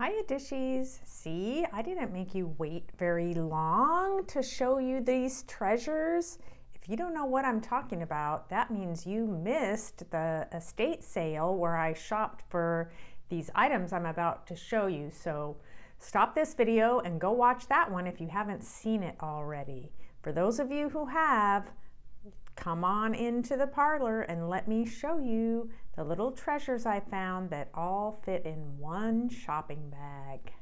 Hiya dishies. See, I didn't make you wait very long to show you these treasures. If you don't know what I'm talking about, that means you missed the estate sale where I shopped for these items I'm about to show you. So stop this video and go watch that one if you haven't seen it already. For those of you who have, come on into the parlor and let me show you the little treasures I found that all fit in one shopping bag.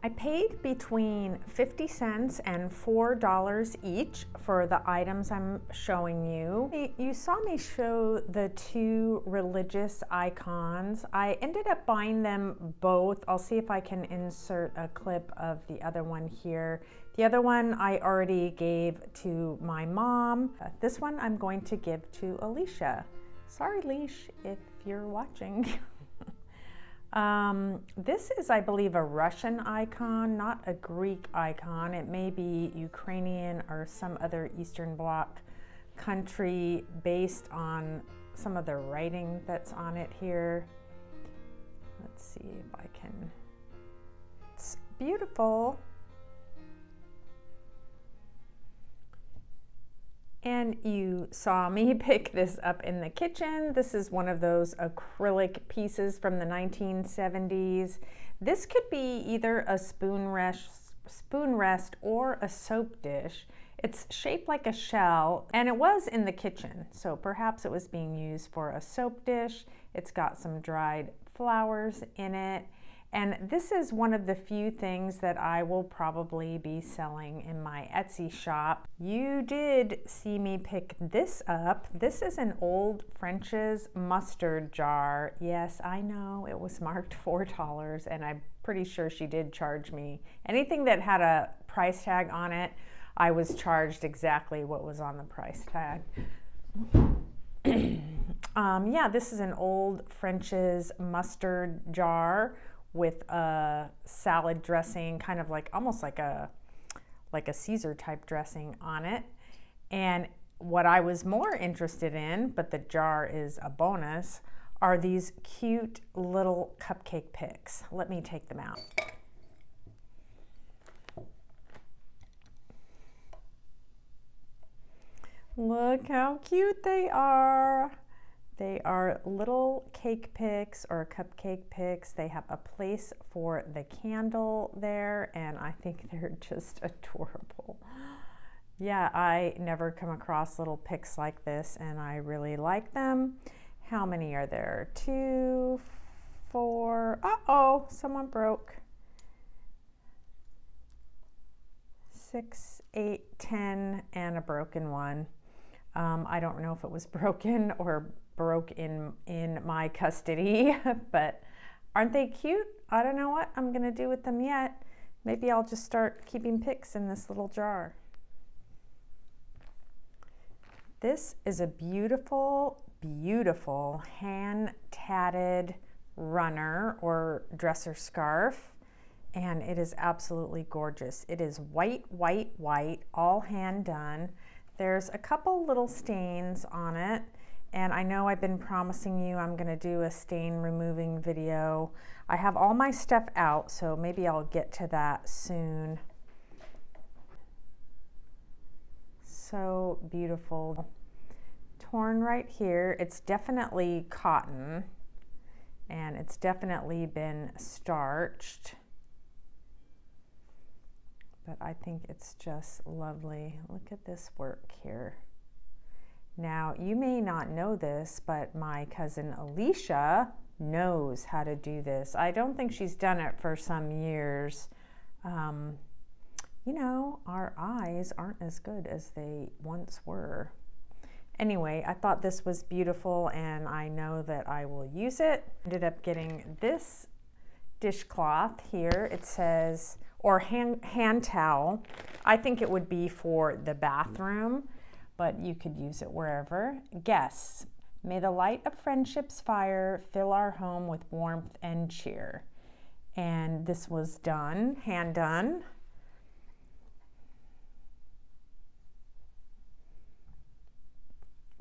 I paid between 50 cents and $4 each for the items I'm showing you. You saw me show the two religious icons. I ended up buying them both. I'll see if I can insert a clip of the other one here. The other one I already gave to my mom. Uh, this one I'm going to give to Alicia. Sorry, Leash, if you're watching. Um, this is, I believe, a Russian icon, not a Greek icon. It may be Ukrainian or some other Eastern Bloc country based on some of the writing that's on it here. Let's see if I can. It's beautiful. You saw me pick this up in the kitchen. This is one of those acrylic pieces from the 1970s. This could be either a spoon rest, spoon rest or a soap dish. It's shaped like a shell and it was in the kitchen, so perhaps it was being used for a soap dish. It's got some dried flowers in it and this is one of the few things that I will probably be selling in my Etsy shop. You did see me pick this up. This is an old French's mustard jar. Yes, I know it was marked $4 and I'm pretty sure she did charge me. Anything that had a price tag on it, I was charged exactly what was on the price tag. um, yeah, this is an old French's mustard jar with a salad dressing, kind of like almost like a like a Caesar type dressing on it. And what I was more interested in, but the jar is a bonus, are these cute little cupcake picks. Let me take them out. Look how cute they are. They are little cake picks or cupcake picks. They have a place for the candle there, and I think they're just adorable. Yeah, I never come across little picks like this, and I really like them. How many are there? Two, four. Uh oh, someone broke. Six, eight, ten, and a broken one. Um, I don't know if it was broken or broke in in my custody, but aren't they cute? I don't know what I'm gonna do with them yet. Maybe I'll just start keeping picks in this little jar. This is a beautiful, beautiful hand tatted runner or dresser scarf and it is absolutely gorgeous. It is white, white, white, all hand done. There's a couple little stains on it and I know I've been promising you I'm gonna do a stain removing video. I have all my stuff out, so maybe I'll get to that soon. So beautiful. Torn right here. It's definitely cotton and it's definitely been starched. But I think it's just lovely. Look at this work here. Now, you may not know this, but my cousin Alicia knows how to do this. I don't think she's done it for some years. Um, you know, our eyes aren't as good as they once were. Anyway, I thought this was beautiful and I know that I will use it. Ended up getting this dishcloth here. It says, or hand, hand towel. I think it would be for the bathroom but you could use it wherever. Guests, may the light of friendship's fire fill our home with warmth and cheer. And this was done, hand done.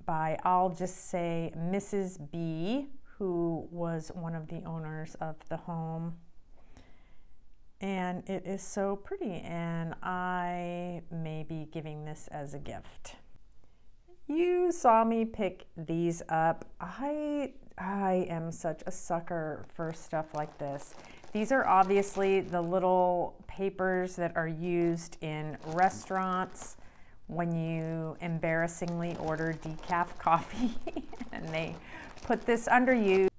by, I'll just say, Mrs. B, who was one of the owners of the home. And it is so pretty, and I may be giving this as a gift. You saw me pick these up. I I am such a sucker for stuff like this. These are obviously the little papers that are used in restaurants when you embarrassingly order decaf coffee and they put this under you.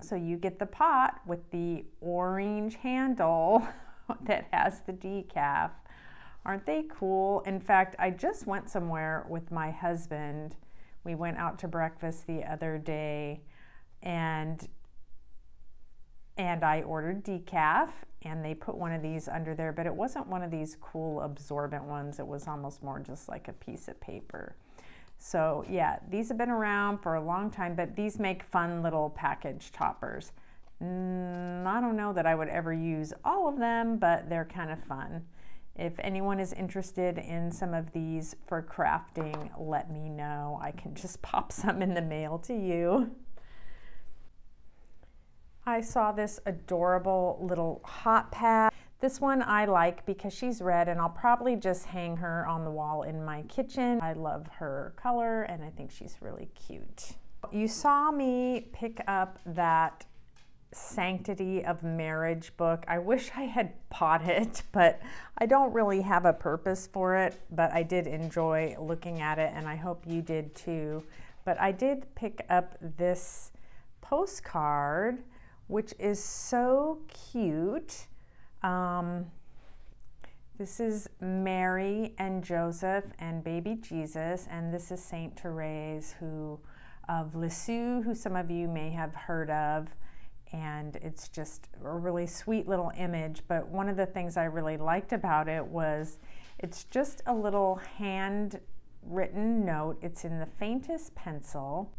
So you get the pot with the orange handle that has the decaf. Aren't they cool? In fact, I just went somewhere with my husband. We went out to breakfast the other day and and I ordered decaf and they put one of these under there, but it wasn't one of these cool absorbent ones. It was almost more just like a piece of paper. So yeah, these have been around for a long time, but these make fun little package toppers. Mm, I don't know that I would ever use all of them, but they're kind of fun. If anyone is interested in some of these for crafting, let me know. I can just pop some in the mail to you. I saw this adorable little hot pad. This one I like because she's red and I'll probably just hang her on the wall in my kitchen. I love her color and I think she's really cute. You saw me pick up that Sanctity of Marriage book. I wish I had bought it, but I don't really have a purpose for it, but I did enjoy looking at it and I hope you did too. But I did pick up this postcard which is so cute. Um, this is Mary and Joseph and baby Jesus, and this is Saint Therese who of Lisieux, who some of you may have heard of. And it's just a really sweet little image. But one of the things I really liked about it was it's just a little handwritten note. It's in the faintest pencil,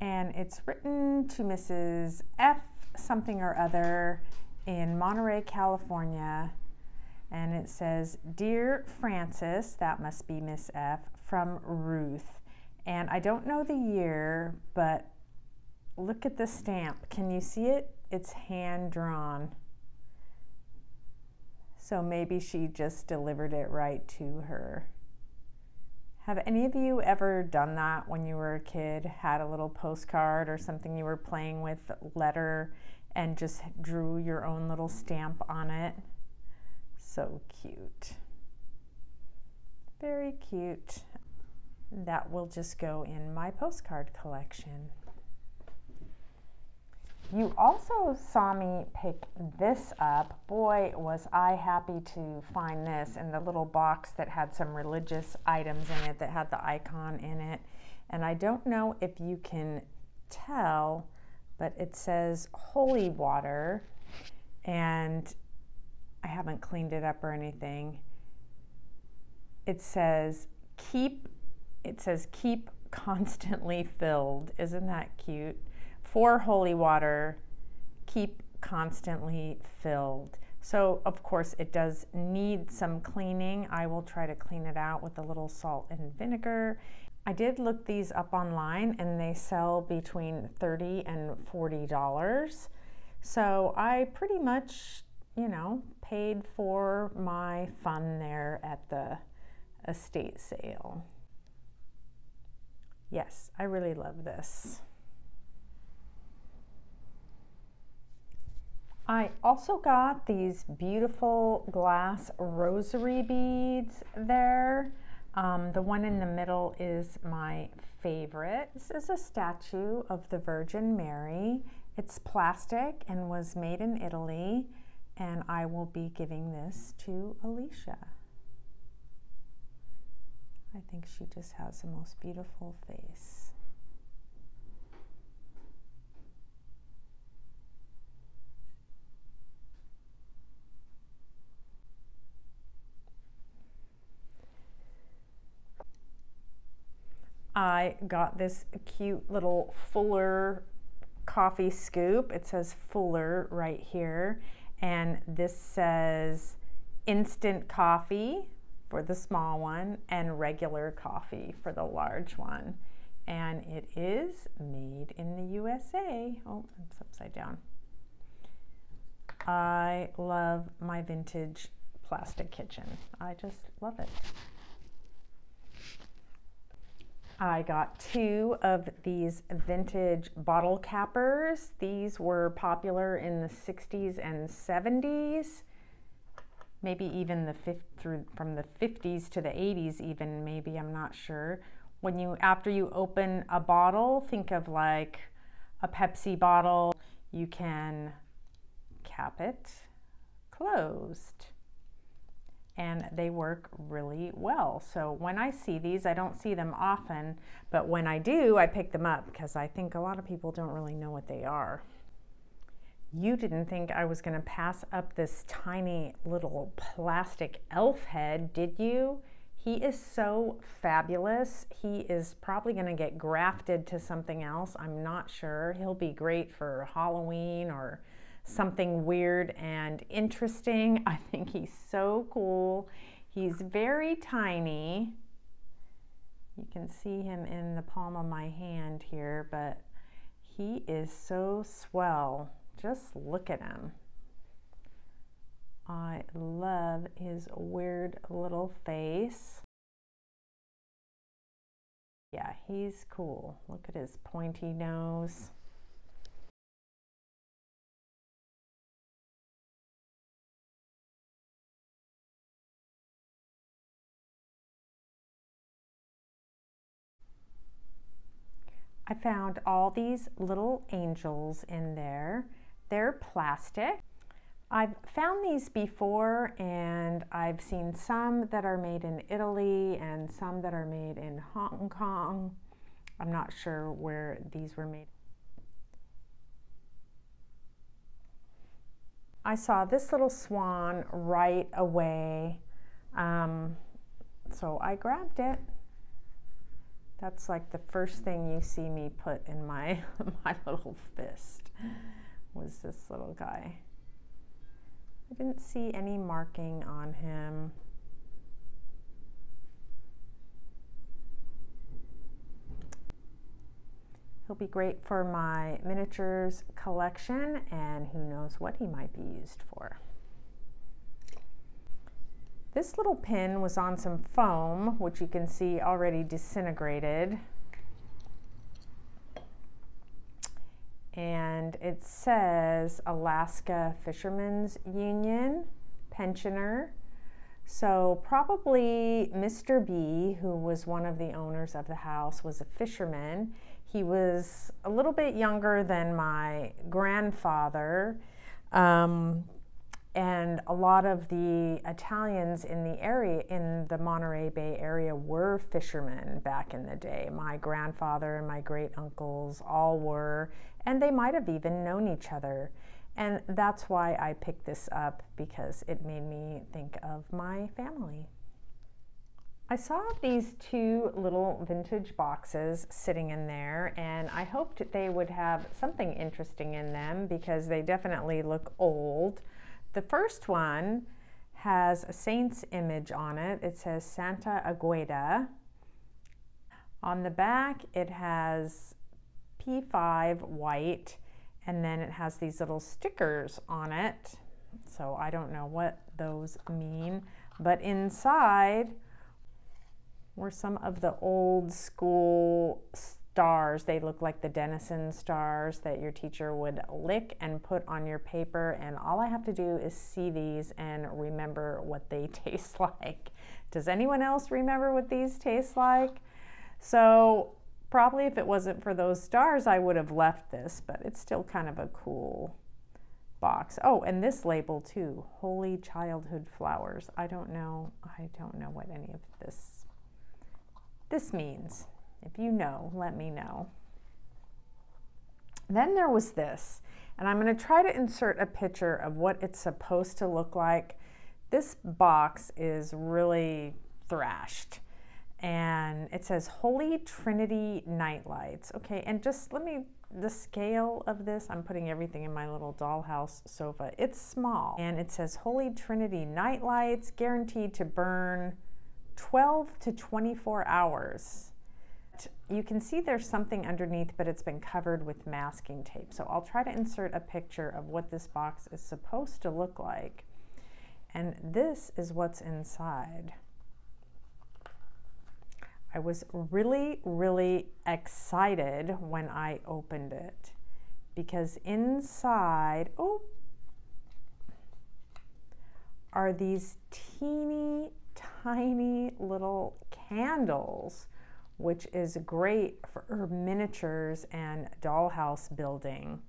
and it's written to Mrs. F something or other in Monterey, California. And it says, Dear Frances, that must be Miss F, from Ruth. And I don't know the year, but look at the stamp. Can you see it? It's hand drawn. So maybe she just delivered it right to her. Have any of you ever done that when you were a kid? Had a little postcard or something you were playing with, letter, and just drew your own little stamp on it? So cute. Very cute. That will just go in my postcard collection. You also saw me pick this up. Boy, was I happy to find this in the little box that had some religious items in it that had the icon in it. And I don't know if you can tell, but it says holy water. And I haven't cleaned it up or anything. It says keep, it says keep constantly filled. Isn't that cute? For holy water, keep constantly filled. So, of course, it does need some cleaning. I will try to clean it out with a little salt and vinegar. I did look these up online and they sell between 30 and $40. So, I pretty much, you know, paid for my fun there at the estate sale. Yes, I really love this. I also got these beautiful glass rosary beads there. Um, the one in the middle is my favorite. This is a statue of the Virgin Mary. It's plastic and was made in Italy, and I will be giving this to Alicia. I think she just has the most beautiful face. I got this cute little Fuller coffee scoop. It says Fuller right here. And this says instant coffee for the small one and regular coffee for the large one. And it is made in the USA. Oh, it's upside down. I love my vintage plastic kitchen. I just love it. I got two of these vintage bottle cappers. These were popular in the 60s and 70s, maybe even the fifth through from the 50s to the 80s even maybe, I'm not sure. When you after you open a bottle, think of like a Pepsi bottle, you can cap it closed and they work really well. So when I see these, I don't see them often, but when I do, I pick them up because I think a lot of people don't really know what they are. You didn't think I was going to pass up this tiny little plastic elf head, did you? He is so fabulous. He is probably going to get grafted to something else. I'm not sure. He'll be great for Halloween or something weird and interesting. I think he's so cool. He's very tiny. You can see him in the palm of my hand here, but he is so swell. Just look at him. I love his weird little face. Yeah, he's cool. Look at his pointy nose. I found all these little angels in there. They're plastic. I've found these before and I've seen some that are made in Italy and some that are made in Hong Kong. I'm not sure where these were made. I saw this little swan right away, um, so I grabbed it. That's like the first thing you see me put in my, my little fist was this little guy. I didn't see any marking on him. He'll be great for my miniatures collection and who knows what he might be used for. This little pin was on some foam, which you can see already disintegrated. And it says Alaska Fishermen's Union pensioner. So probably Mr. B, who was one of the owners of the house, was a fisherman. He was a little bit younger than my grandfather, um, and a lot of the Italians in the area, in the Monterey Bay area, were fishermen back in the day. My grandfather and my great uncles all were, and they might have even known each other. And that's why I picked this up because it made me think of my family. I saw these two little vintage boxes sitting in there, and I hoped they would have something interesting in them because they definitely look old. The first one has a saint's image on it. It says Santa Agueda. On the back, it has P5 white, and then it has these little stickers on it. So I don't know what those mean, but inside were some of the old school stars. They look like the Dennison stars that your teacher would lick and put on your paper. And all I have to do is see these and remember what they taste like. Does anyone else remember what these taste like? So probably if it wasn't for those stars, I would have left this, but it's still kind of a cool box. Oh, and this label too, Holy Childhood Flowers. I don't know, I don't know what any of this, this means. If you know, let me know. Then there was this, and I'm going to try to insert a picture of what it's supposed to look like. This box is really thrashed and it says Holy Trinity Nightlights. Okay, and just let me, the scale of this, I'm putting everything in my little dollhouse sofa. It's small and it says Holy Trinity Nightlights, guaranteed to burn 12 to 24 hours. You can see there's something underneath, but it's been covered with masking tape. So I'll try to insert a picture of what this box is supposed to look like. And this is what's inside. I was really, really excited when I opened it because inside, oh, are these teeny tiny little candles, which is great for miniatures and dollhouse building.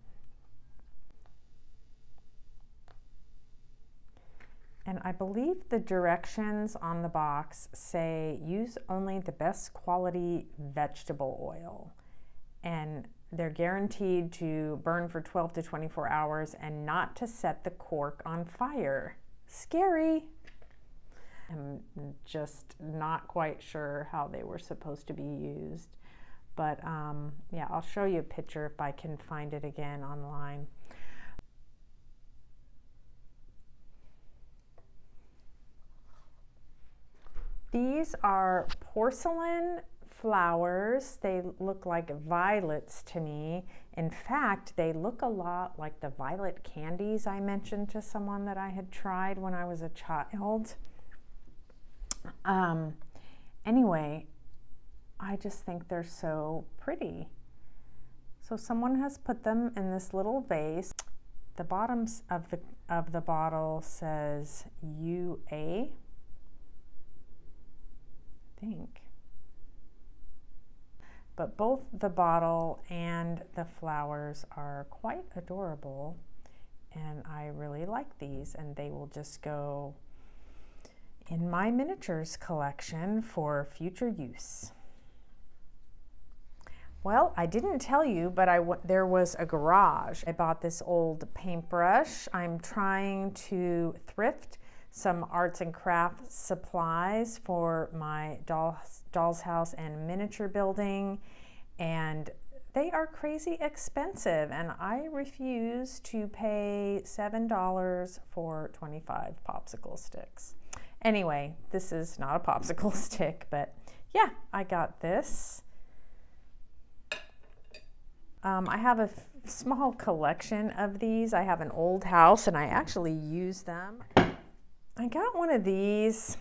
And I believe the directions on the box say use only the best quality vegetable oil. And they're guaranteed to burn for 12 to 24 hours and not to set the cork on fire. Scary. I'm just not quite sure how they were supposed to be used. But um, yeah, I'll show you a picture if I can find it again online. These are porcelain flowers. They look like violets to me. In fact, they look a lot like the violet candies I mentioned to someone that I had tried when I was a child. Um, anyway, I just think they're so pretty. So someone has put them in this little vase. The bottoms of the of the bottle says UA think. But both the bottle and the flowers are quite adorable and I really like these and they will just go in my miniatures collection for future use. Well, I didn't tell you, but I there was a garage. I bought this old paintbrush. I'm trying to thrift some arts and crafts supplies for my doll's, doll's house and miniature building. And they are crazy expensive, and I refuse to pay $7 for 25 popsicle sticks. Anyway, this is not a popsicle stick, but yeah, I got this. Um, I have a small collection of these. I have an old house and I actually use them. I got one of these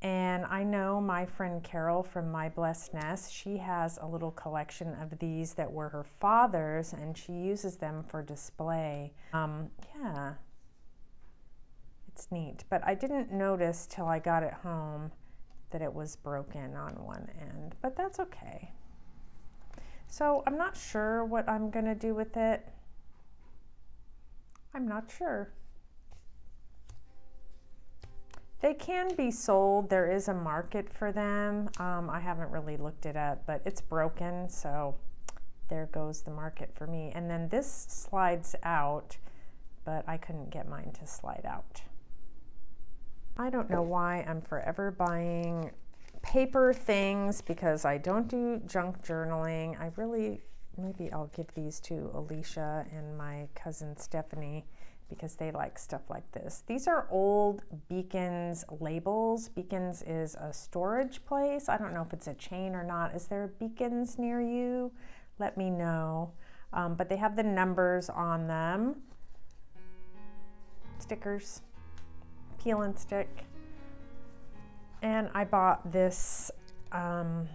and I know my friend Carol from My Blessed Nest, she has a little collection of these that were her father's and she uses them for display. Um, yeah, neat. But I didn't notice till I got it home that it was broken on one end, but that's okay. So I'm not sure what I'm gonna do with it. I'm not sure. They can be sold. There is a market for them. Um, I haven't really looked it up, but it's broken, so there goes the market for me. And then this slides out, but I couldn't get mine to slide out. I don't know why I'm forever buying paper things because I don't do junk journaling. I really, maybe I'll give these to Alicia and my cousin Stephanie because they like stuff like this. These are old Beacons labels. Beacons is a storage place. I don't know if it's a chain or not. Is there Beacons near you? Let me know. Um, but they have the numbers on them. Stickers, peel and stick. And I bought this um,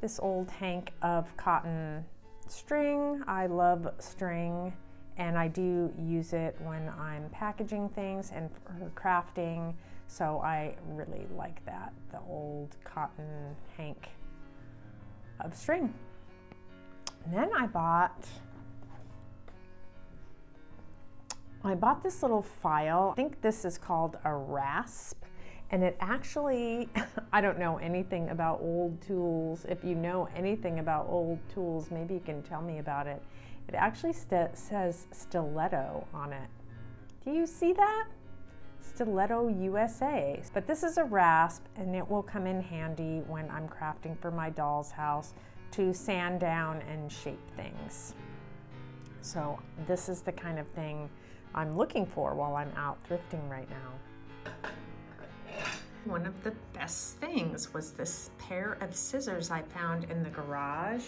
this old hank of cotton string. I love string and I do use it when I'm packaging things and for crafting. So I really like that, the old cotton hank of string. And then I bought, I bought this little file. I think this is called a rasp. And it actually, I don't know anything about old tools. If you know anything about old tools, maybe you can tell me about it. It actually says stiletto on it. Do you see that? Stiletto USA. But this is a rasp and it will come in handy when I'm crafting for my doll's house to sand down and shape things. So this is the kind of thing I'm looking for while I'm out thrifting right now. One of the best things was this pair of scissors I found in the garage.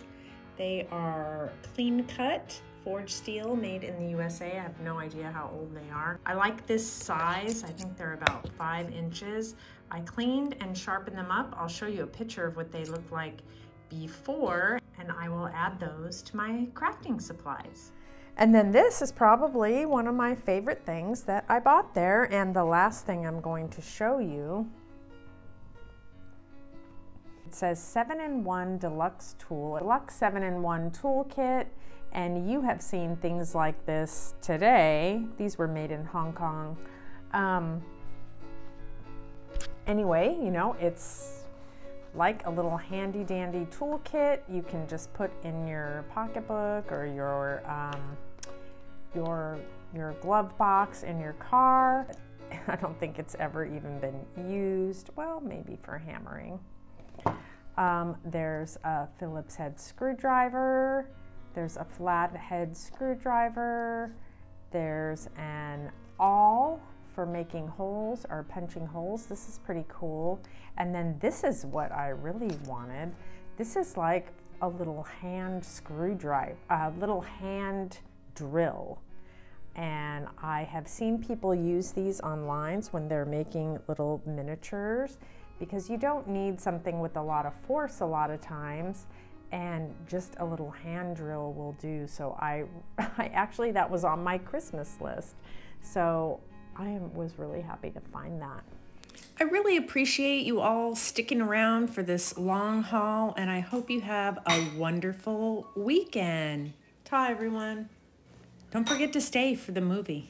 They are clean cut forged steel made in the USA. I have no idea how old they are. I like this size. I think they're about five inches. I cleaned and sharpened them up. I'll show you a picture of what they look like before and I will add those to my crafting supplies. And then this is probably one of my favorite things that I bought there and the last thing I'm going to show you it says 7-in-1 Deluxe Tool, Deluxe 7-in-1 Toolkit, and you have seen things like this today. These were made in Hong Kong. Um, anyway, you know, it's like a little handy dandy toolkit you can just put in your pocketbook or your, um, your, your glove box in your car. I don't think it's ever even been used. Well, maybe for hammering. Um, there's a Phillips head screwdriver. There's a flathead screwdriver. There's an awl for making holes or punching holes. This is pretty cool. And then this is what I really wanted. This is like a little hand screwdriver, a little hand drill. And I have seen people use these online when they're making little miniatures because you don't need something with a lot of force a lot of times and just a little hand drill will do. So I, I actually, that was on my Christmas list. So I was really happy to find that. I really appreciate you all sticking around for this long haul and I hope you have a wonderful weekend. Ta everyone. Don't forget to stay for the movie.